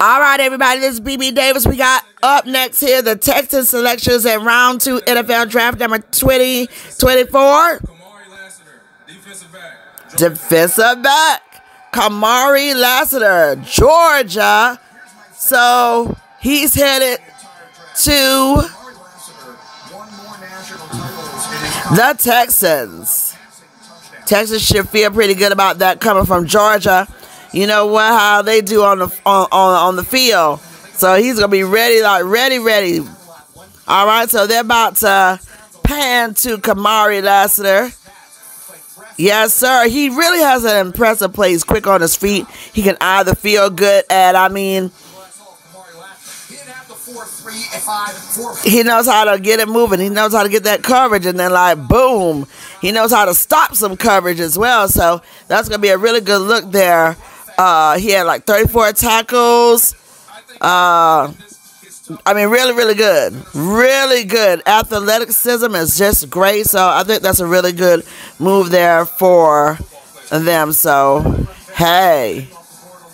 All right, everybody, this is BB Davis. We got up next here the Texas selections at round two NFL draft number 2024. Defensive back, Kamari Lassiter, Georgia. So he's headed to the Texans. Texas should feel pretty good about that coming from Georgia. You know what? How they do on the on, on, on the field. So he's gonna be ready, like ready, ready. All right. So they're about to pan to Kamari Lassiter. Yes, sir. He really has an impressive play. He's quick on his feet. He can either feel good at, I mean, he knows how to get it moving. He knows how to get that coverage, and then like boom, he knows how to stop some coverage as well. So that's gonna be a really good look there. Uh, he had like 34 tackles. Uh, I mean, really, really good. Really good. Athleticism is just great. So I think that's a really good move there for them. So, hey.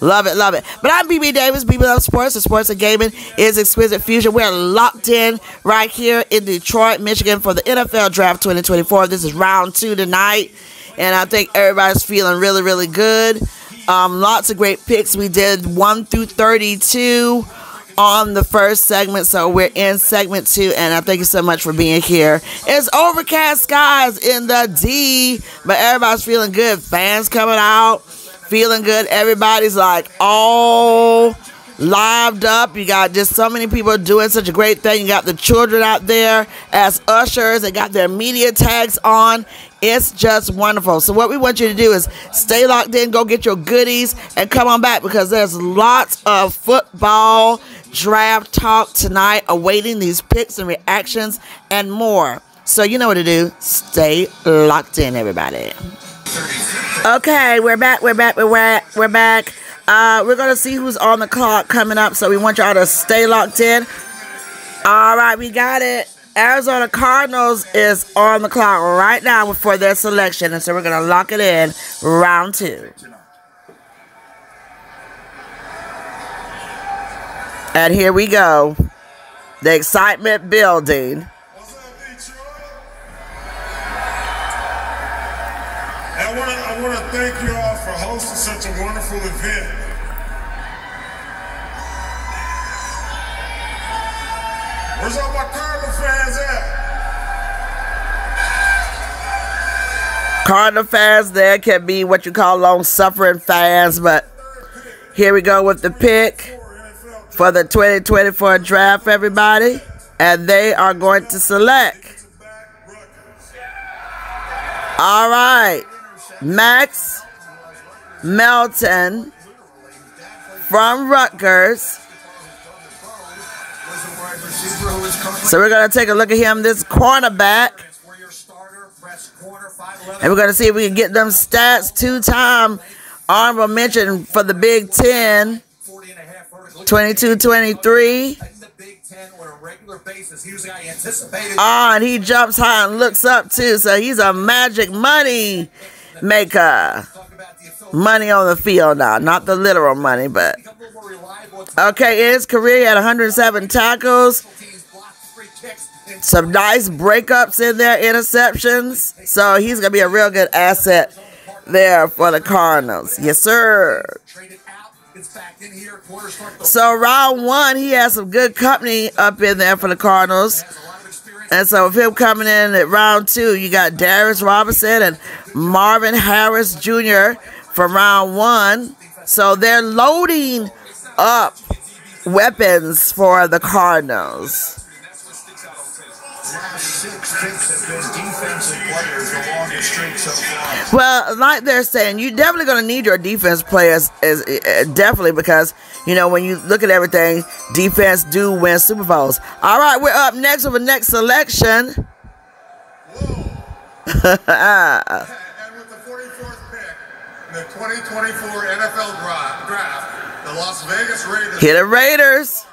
Love it, love it. But I'm BB Davis, BB Love Sports. The sports and gaming is exquisite fusion. We're locked in right here in Detroit, Michigan for the NFL Draft 2024. This is round two tonight, and I think everybody's feeling really, really good. Um, lots of great picks. We did one through 32 on the first segment, so we're in segment two, and I thank you so much for being here. It's overcast skies in the D, but everybody's feeling good. Fans coming out feeling good. Everybody's like all lived up. You got just so many people doing such a great thing. You got the children out there as ushers. They got their media tags on. It's just wonderful. So what we want you to do is stay locked in, go get your goodies, and come on back because there's lots of football draft talk tonight awaiting these picks and reactions and more. So you know what to do. Stay locked in, everybody. Okay, we're back. We're back. We're back. We're back. Uh, we're gonna see who's on the clock coming up. So we want y'all to stay locked in. All right, we got it. Arizona Cardinals is on the clock right now for their selection, and so we're gonna lock it in round two. And here we go. The excitement building. I want to thank you all for hosting such a wonderful event. Where's all my Cardinal fans at? Cardinal fans, there can be what you call long suffering fans, but here we go with the pick for the 2024 draft, everybody. And they are going to select. All right. Max Melton from Rutgers. So we're going to take a look at him, this cornerback. And we're going to see if we can get them stats. Two-time honorable mention for the Big Ten. 22-23. Oh, ah, and he jumps high and looks up too. So he's a magic money maker. Money on the field now, not the literal money, but okay. In his career, he had 107 tackles, some nice breakups in there, interceptions. So he's gonna be a real good asset there for the Cardinals. Yes, sir. So round one, he has some good company up in there for the Cardinals. And so with him coming in at round two, you got Darius Robinson and Marvin Harrison Jr. from round one. So they're loading up weapons for the Cardinals. Well, like they're saying, you're definitely going to need your defense players, is, is, eh, eh, definitely because you know when you look at everything, defense do win Super Bowls. All right, we're up next with the next selection. and with the 44th pick the 2024 NFL draft, the Las Vegas Raiders. Hit the Raiders.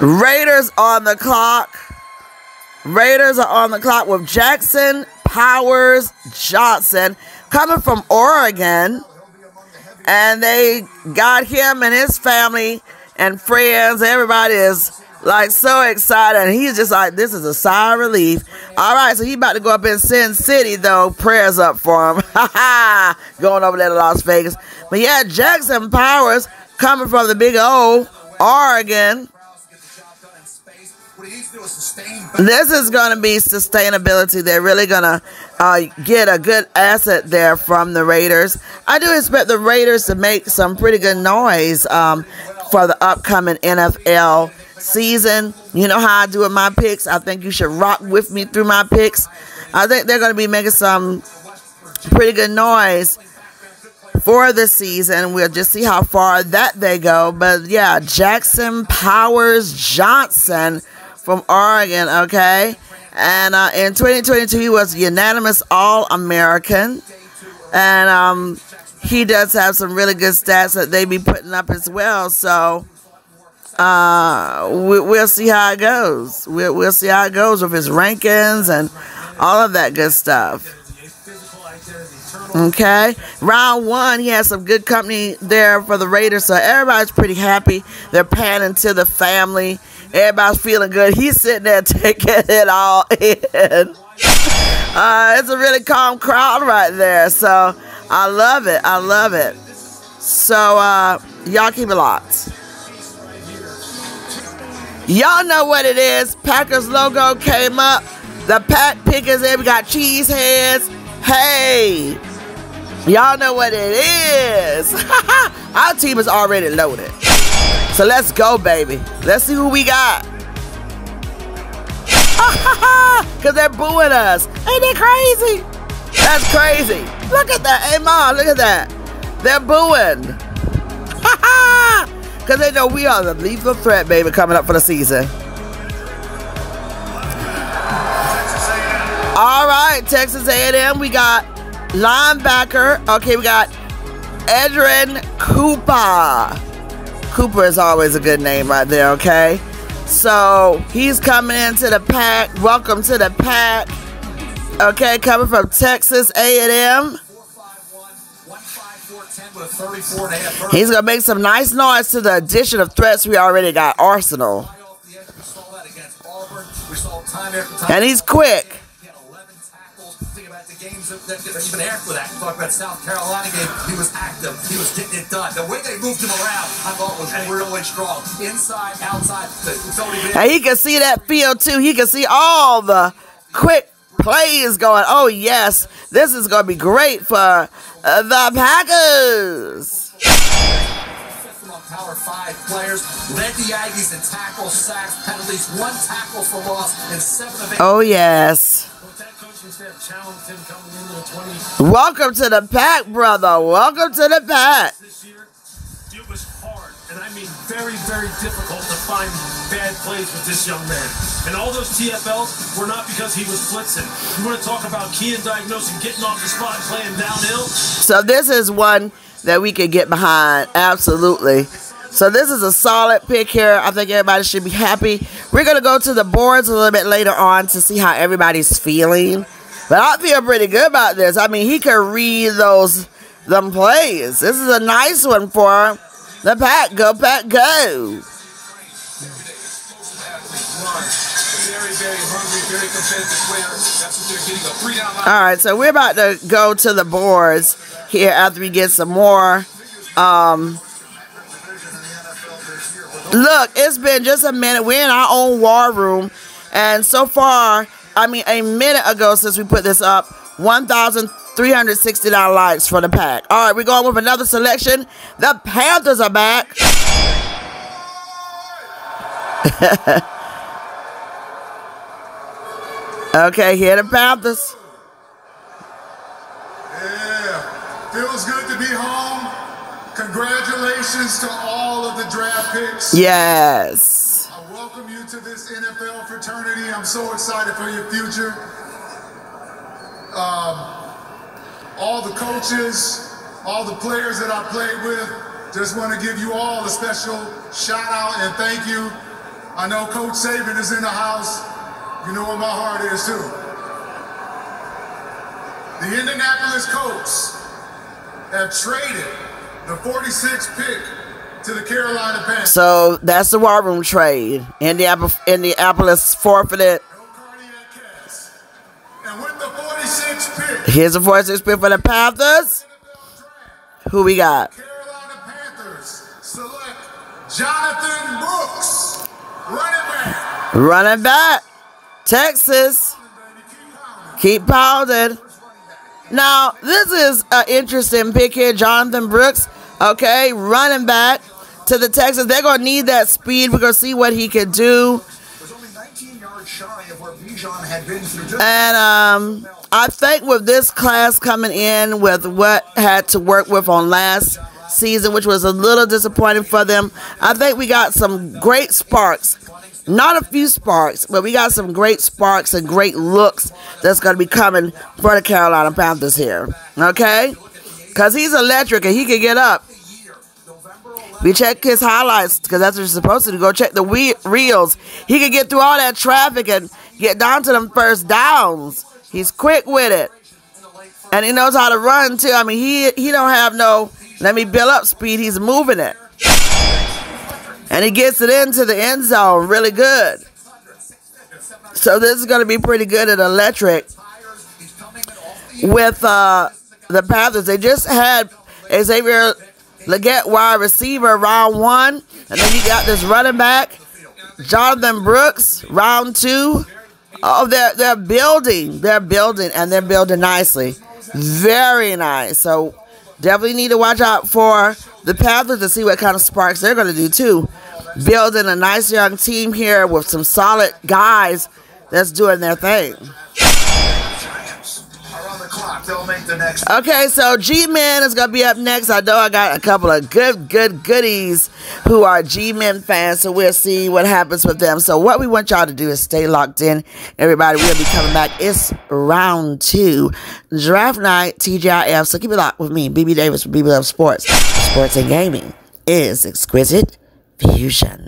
Raiders on the clock. Raiders are on the clock with Jackson Powers Johnson coming from Oregon. and they got him and his family and friends. Everybody is like so excited. And he's just like, this is a sigh of relief. All right, so he about to go up in Sin City, though. Prayers up for him. Going over there to Las Vegas. But yeah, Jackson Powers coming from the big O, Oregon. This is going to be sustainability. They're really going to uh, get a good asset there from the Raiders. I do expect the Raiders to make some pretty good noise um, for the upcoming NFL season. You know how I do with my picks. I think you should rock with me through my picks. I think they're going to be making some pretty good noise for the season. We'll just see how far that they go. But yeah, Jackson Powers Johnson from Oregon, okay? And uh, in 2022, he was unanimous All American. And um, he does have some really good stats that they be putting up as well. So uh, we, will see how it goes. We'll, we'll see how it goes with his rankings and all of that good stuff. Okay, round one, he has some good company there for the Raiders, so everybody's pretty happy. They're panning to the family. Everybody's feeling good. He's sitting there taking it all in. Uh, it's a really calm crowd right there, so I love it. I love it. So uh, y'all keep it locked. Y'all know what it is. Packers logo came up. The pack pickers, we got cheese heads. Hey, y'all know what it is. Our team is already loaded. So let's go, baby. Let's see who we got. Because they're booing us. Ain't it crazy? That's crazy. Look at that. Hey, Mom, look at that. They're booing. Because they know we are the lethal threat, baby, coming up for the season. All right, Texas A&M, we got linebacker. Okay, we got Edgerrin Cooper. Cooper is always a good name right there, okay? So he's coming into the pack. Welcome to the pack. Okay, coming from Texas A&M. He's going to make some nice noise to the addition of threats we already got. Arsenal. And he's quick. Even Eric after that, talk about South Carolina game, he was active. He was getting it done. The way they moved him around, I thought was really strong. Inside, outside. And he can see that field too. He can see all the quick plays going. Oh yes, this is going to be great for uh, the Packers. Power five players led the Aggies in tackles, sacks, penalties, one tackle for loss, and seven of eight. Oh yes. Welcome to the pack, brother. Welcome to the pack. This year, It was hard, and I mean very, very difficult to find bad plays with this young man. And all those TFLs were not because he was blitzing. You want to talk about key and diagnosing, getting off the spot, playing downhill? So this is one that we could get behind. Absolutely. So this is a solid pick here. I think everybody should be happy. We're going to go to the boards a little bit later on to see how everybody's feeling. But I feel pretty good about this. I mean, he can read those them plays. This is a nice one for the pack. Go, pack, go. All right, so we're about to go to the boards here after we get some more. Um, look, it's been just a minute. We're in our own war room, and so far, I mean, a minute ago since we put this up, 1,369 likes for the pack. All right, we're going with another selection. The Panthers are back. Okay, here the Panthers. Yeah, feels good to be home. Congratulations to all of the draft picks. Yes. I welcome you to this NFL fraternity. I'm so excited for your future. Um, all the coaches, all the players that I played with, just want to give you all a special shout out and thank you. I know Coach Saban is in the house. You know where my heart is too. The Indianapolis Colts have traded the 46th pick to the Carolina Panthers. So that's the war room trade. Indianapolis, Indianapolis forfeited. And with the 46th pick, Here's the 46th pick for the Panthers. Who we got? Carolina Panthers select Jonathan Brooks, running back. Running back. Texas. Keep pounding. Now, this is an interesting pick here. Jonathan Brooks, okay, running back to the Texans. They're going to need that speed. We're going to see what he can do. was only 19 yards shy of where Bijan had been through just And um, I think with this class coming in with what had to work with on last season, which was a little disappointing for them, I think we got some great sparks. Not a few sparks, but we got some great sparks and great looks that's going to be coming for the Carolina Panthers here. Okay? Because he's electric and he can get up. We check his highlights because that's what you're supposed to do. Go check the we- reels. He can get through all that traffic and get down to them first downs. He's quick with it, and he knows how to run too. I mean, he he don't have no let me build up speed. He's moving it, and he gets it into the end zone really good. So this is going to be pretty good at electric with uh, the Panthers. They just had Xavier Legette wide receiver round one, and then you got this running back, Jonathan Brooks round two. Oh, they're they're building, they're building, and they're building nicely, very nice. So definitely need to watch out for the Panthers to see what kind of sparks they're going to do too. Building a nice young team here with some solid guys that's doing their thing. Okay, so G Men is gonna be up next. I know I got a couple of good, good goodies who are G Men fans, so we'll see what happens with them. So what we want y'all to do is stay locked in. Everybody, we'll be coming back. It's round two, draft night, TGIF. So keep it locked with me, BB Davis from BB Love Sports. Sports and gaming is exquisite fusion.